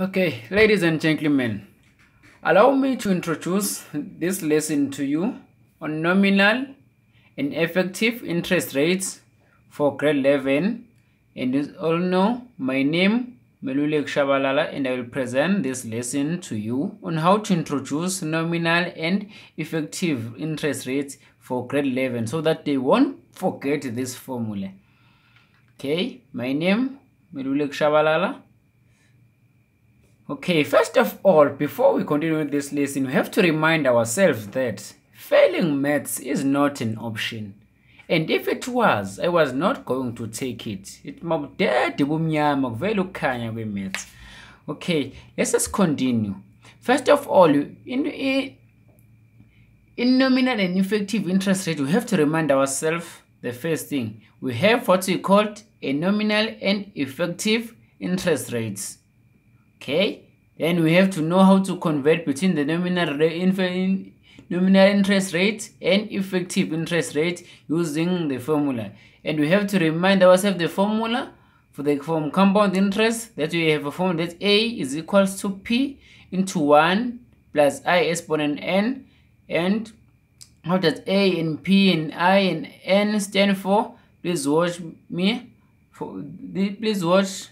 Okay, ladies and gentlemen, allow me to introduce this lesson to you on nominal and effective interest rates for grade 11. And as all know, my name Melulek Shabalala and I will present this lesson to you on how to introduce nominal and effective interest rates for grade 11 so that they won't forget this formula. Okay, my name Melulek Shabalala Okay, first of all, before we continue with this lesson, we have to remind ourselves that failing maths is not an option. And if it was, I was not going to take it. It kwe-maths. Okay, let's just continue. First of all, in, in, in nominal and effective interest rate, we have to remind ourselves the first thing. We have what we call a nominal and effective interest rates okay? Then we have to know how to convert between the nominal nominal interest rate and effective interest rate using the formula. And we have to remind ourselves the formula for the compound interest that we have a formula that a is equals to p into 1 plus i exponent n. And how does a and p and i and n stand for? Please watch me for please watch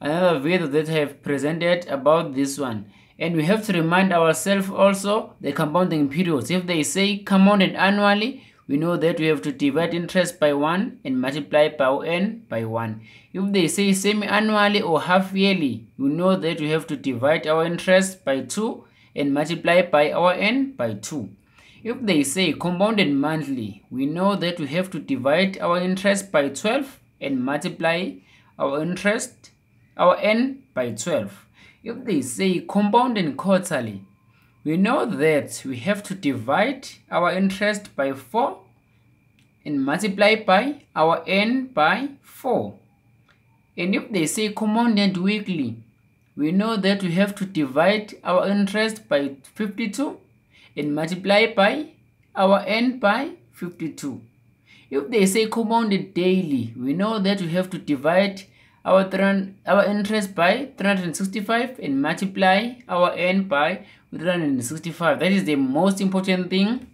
another video that I have presented about this one. And we have to remind ourselves also the compounding periods. If they say compounded annually, we know that we have to divide interest by 1 and multiply by n by 1. If they say semi-annually or half-yearly, we know that we have to divide our interest by 2 and multiply by our n by 2. If they say compounded monthly, we know that we have to divide our interest by 12 and multiply our interest our n by 12. If they say compounding quarterly, we know that we have to divide our interest by 4 and multiply by our n by 4. And if they say compounded weekly, we know that we have to divide our interest by 52 and multiply by our n by 52. If they say compounded daily, we know that we have to divide our, our interest by 365 and multiply our n by 365. That is the most important thing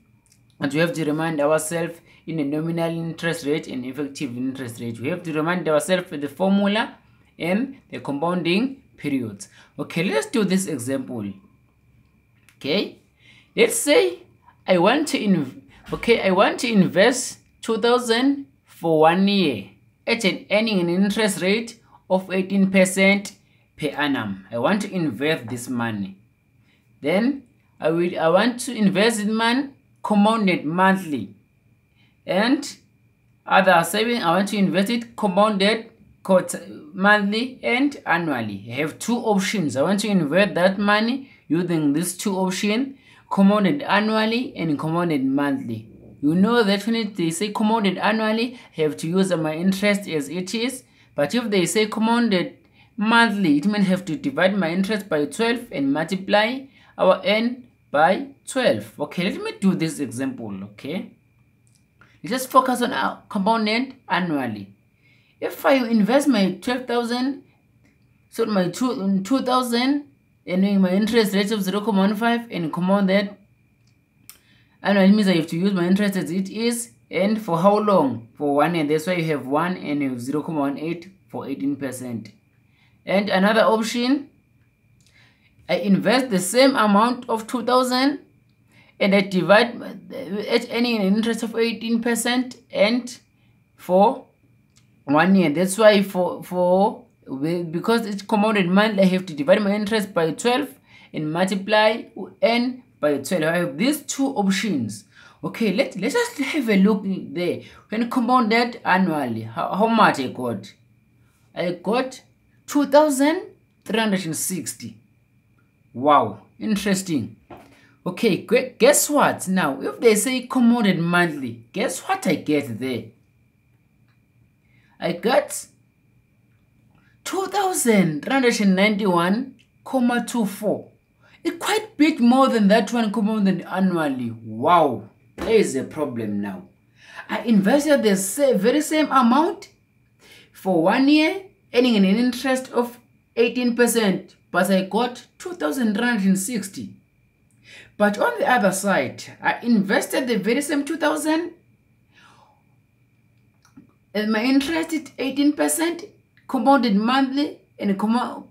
and we have to remind ourselves in a nominal interest rate and effective interest rate. We have to remind ourselves the formula and the compounding periods. Okay, let's do this example. Okay, let's say I want to in okay I want to invest 2000 for one year at an earning an interest rate of 18% per annum. I want to invest this money. Then I will I want to invest in money compounded monthly. And other saving I want to invest it compounded monthly and annually. I have two options. I want to invest that money using these two options compounded annually and compounded monthly. You know that they say compounded annually, have to use my interest as it is but if they say compounded monthly, it means have to divide my interest by 12 and multiply our n by 12. Okay, let me do this example, okay? Let's focus on uh, our compounded annually. If I invest my 12,000, so my two 2,000 and my interest rate of 0.15 and compound that annually means I have to use my interest as it is and for how long? For one year. That's why you have 1 and you have 0 0.18 for 18 percent. And another option i invest the same amount of 2000 and i divide uh, at any interest of 18 percent and for one year. That's why for for because it's compounded month i have to divide my interest by 12 and multiply n by 12 i have these two options okay let, let's just have a look there. When compound that annually how, how much i got? I got 2360 wow interesting. Okay guess what? Now if they say compounded monthly guess what i get there? I got 2391.24 it's quite bit more than that one compounded annually wow there is a problem now. I invested the very same amount for one year, earning an interest of 18%, but I got 2,360. But on the other side, I invested the very same 2,000 and my interest is 18% compounded monthly and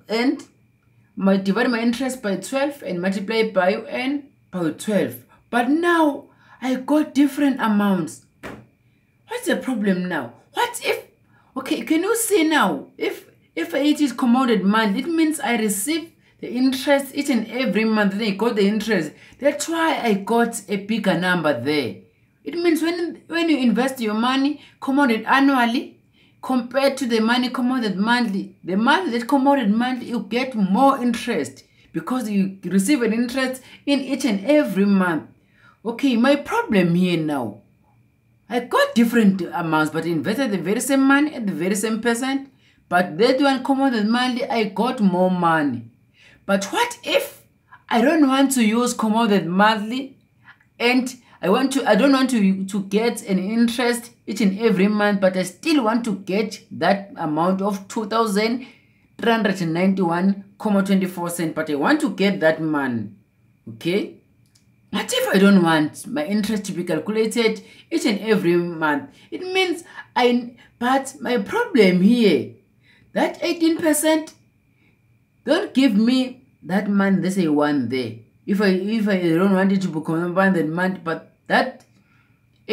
and my divide my interest by 12 and multiply by n by 12 but now i got different amounts. What's the problem now? What if okay can you see now? If if it is compounded monthly it means i receive the interest each and every month then i got the interest. That's why i got a bigger number there. It means when when you invest your money compounded annually compared to the money compounded monthly the money that compounded monthly you get more interest because you receive an interest in each and every month. Okay my problem here now i got different amounts but invested the very same money at the very same percent but that one compounded monthly i got more money. But what if i don't want to use compounded monthly and I want to I don't want to to get an interest each and every month but I still want to get that amount of 2391.24 cent but I want to get that money okay? What if I don't want my interest to be calculated each and every month. It means I but my problem here that 18% don't give me that month they say one day if I if I don't want it to be compounded month but that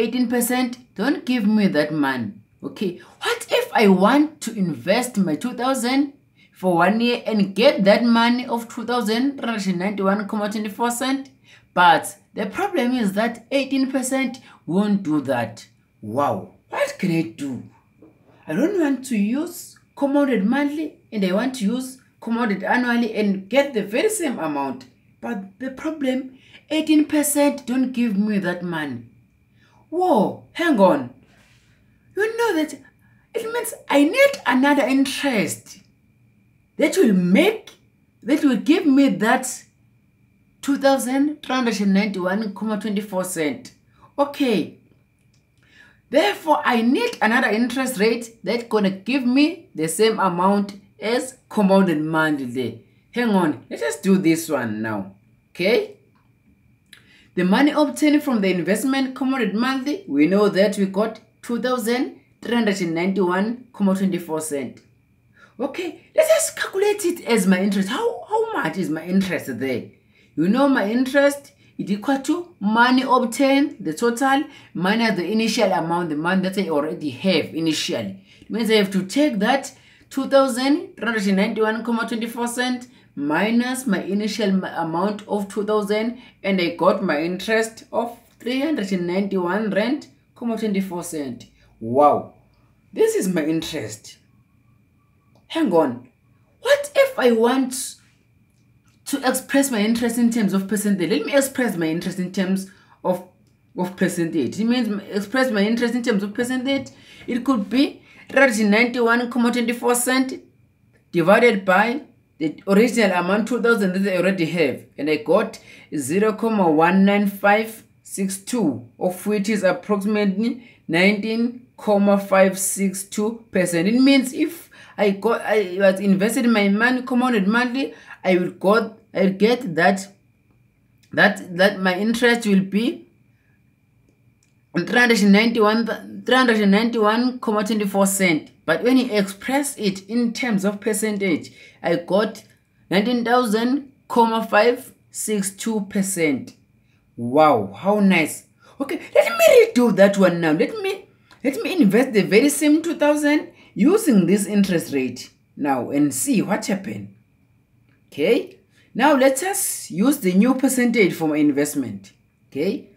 18% don't give me that money okay? What if i want to invest my 2000 for one year and get that money of 2391.24 cent but the problem is that 18% won't do that. Wow what can i do? I don't want to use commoded monthly and i want to use commoded annually and get the very same amount. But the problem 18% don't give me that money. Whoa, hang on. You know that it means I need another interest that will make, that will give me that 2,391.24 cent. Okay. Therefore, I need another interest rate that's gonna give me the same amount as compounded monthly. Hang on, let's just do this one now. Okay. The money obtained from the investment compounded monthly, we know that we got 2,391.24 cent. Okay, let's just calculate it as my interest. How, how much is my interest there? You know my interest is equal to money obtained, the total, minus the initial amount, the money that I already have initially. It means I have to take that 2,391.24 cent minus my initial amount of 2000 and I got my interest of 391 rand, 24 cent. Wow, this is my interest. Hang on, what if I want to express my interest in terms of percentage? Let me express my interest in terms of, of percentage. It means express my interest in terms of percentage. It could be 391,24 cent divided by the original amount 2000 that I already have and I got 0 0.19562 of which is approximately 19.562 percent. It means if I got I was invested my money compounded monthly I will got I will get that that that my interest will be 391 391.24 cent. But when you express it in terms of percentage i got 19000,562 percent. Wow how nice. Okay let me redo that one now. Let me let me invest the very same 2000 using this interest rate now and see what happened. Okay now let us use the new percentage for my investment. Okay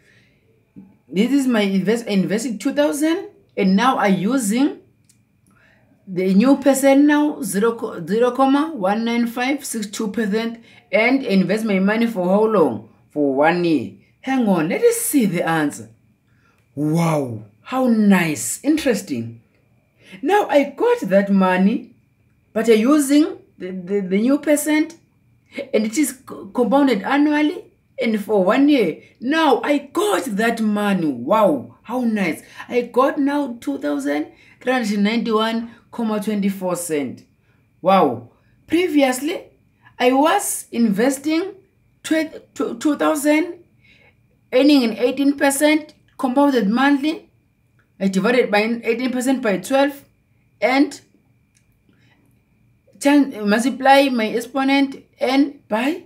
this is my invest investing 2000 and now i using the new percent now 0 0 comma 19562 percent and invest my money for how long? For one year. Hang on let us see the answer. Wow how nice interesting. Now i got that money but i'm using the, the, the new percent and it is compounded annually and for one year now i got that money. Wow how nice. I got now 2391 24 cent. Wow. Previously I was investing 2000 earning in 18% compounded monthly. I divided by 18% by 12 and multiply my exponent n by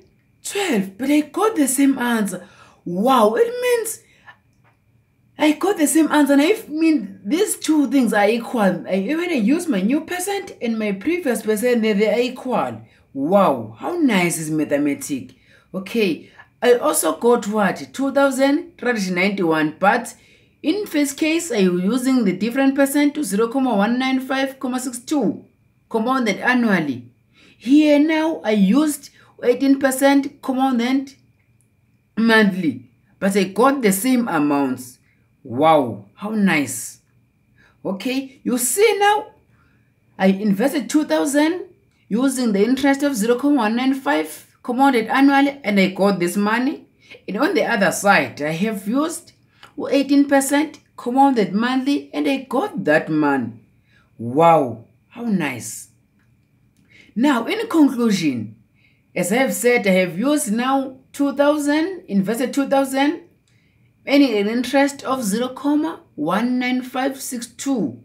12. But I got the same answer. Wow, it means I got the same answer. And I mean these two things are equal. I, when I use my new percent and my previous percent, they are equal. Wow, how nice is mathematics? Okay, I also got what? 2091, but in first case, I was using the different percent to 0, 195,62 compounded annually. Here now, I used 18% compounded monthly, but I got the same amounts. Wow, how nice. Okay, you see now, I invested 2000 using the interest of 0, 195 compounded annually and I got this money. And on the other side, I have used 18% compounded monthly and I got that money. Wow, how nice. Now, in conclusion, as I have said, I have used now 2000, invested 2000, earning an interest of 0, 19562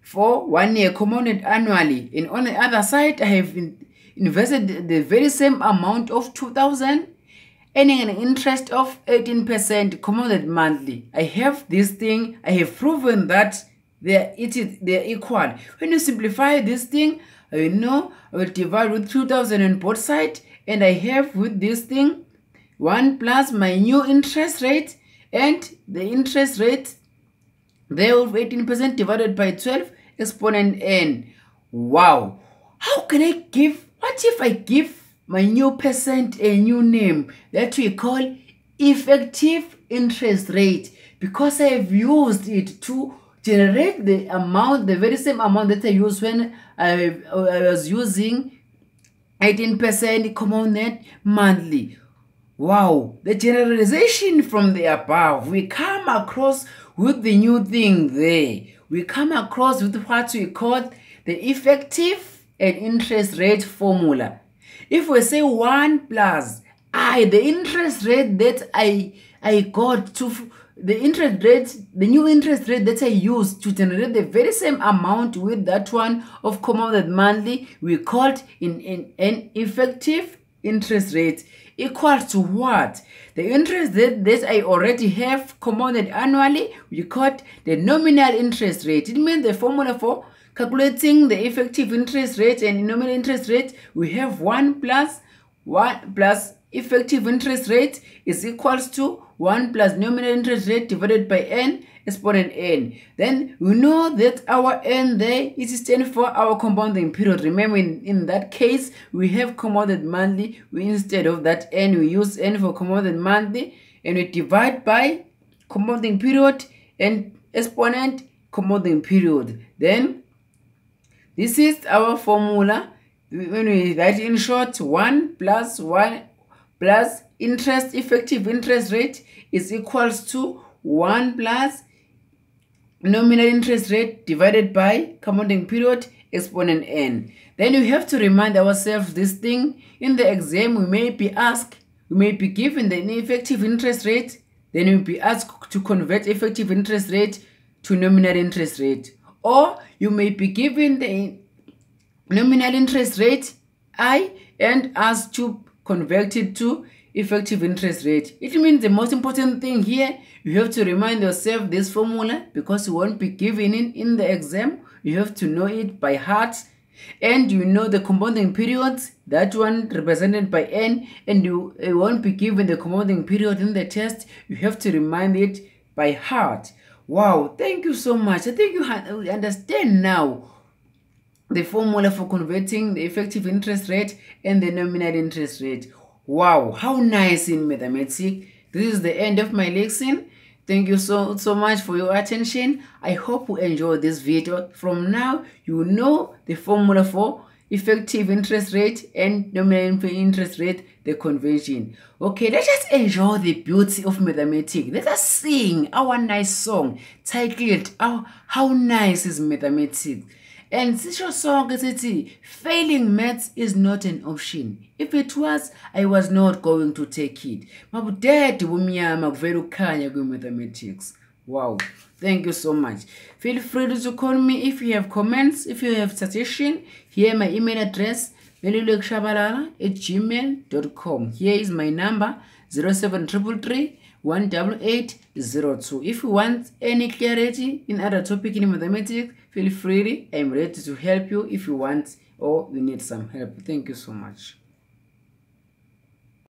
for one year compounded annually. And on the other side, I have invested the very same amount of 2000 earning an interest of 18% compounded monthly. I have this thing, I have proven that they're, it is, they're equal. When you simplify this thing, you know, I will divide with 2000 on both sides and I have with this thing 1 plus my new interest rate and the interest rate there of 18% divided by 12 exponent n. Wow! How can I give what if I give my new percent a new name that we call effective interest rate because I have used it to generate the amount, the very same amount that I used when I, I was using 18% compounded monthly. Wow, the generalization from the above, we come across with the new thing there. We come across with what we call the effective an interest rate formula. If we say 1 plus I, the interest rate that I, I got to, the interest rate, the new interest rate that I used to generate the very same amount with that one of compounded monthly, we called in, in an effective interest rate equal to what? The interest rate that I already have compounded annually, we called the nominal interest rate. It means the formula for Calculating the effective interest rate and nominal interest rate, we have 1 plus 1 plus effective interest rate is equals to 1 plus nominal interest rate divided by n exponent n. Then we know that our n there is stands for our compounding period. Remember in, in that case, we have compounded monthly. We instead of that n, we use n for compounded monthly and we divide by compounding period and exponent compounding period. Then this is our formula. When we write in short, 1 plus 1 plus interest, effective interest rate is equals to 1 plus nominal interest rate divided by compounding period exponent n. Then we have to remind ourselves this thing. In the exam, we may be asked, we may be given the effective interest rate, then we'll be asked to convert effective interest rate to nominal interest rate or you may be given the nominal interest rate I and asked to convert it to effective interest rate. It means the most important thing here, you have to remind yourself this formula because you won't be given it in the exam. You have to know it by heart and you know the compounding periods, that one represented by n, and you, you won't be given the compounding period in the test. You have to remind it by heart. Wow, thank you so much. I think you understand now the formula for converting the effective interest rate and the nominal interest rate. Wow, how nice in mathematics. This is the end of my lesson. Thank you so, so much for your attention. I hope you enjoyed this video. From now, you know the formula for effective interest rate and nominal interest rate, the convention. Okay, let's just enjoy the beauty of mathematics. Let us sing our nice song titled, oh, How Nice is Mathematics. And sisho sonke sithi failing maths is not an option. If it was i was not going to take it. Mabudede bumnyama kuvela ukukhanya kwi-mathematics wow. Thank you so much. Feel free to call me if you have comments if you have suggestion. Here my email address melilwekushabalala at gmail com. Here is my number 07333 18802 if you want any clarity in other topic in mathematics feel free. I'm ready to help you if you want or you need some help. Thank you so much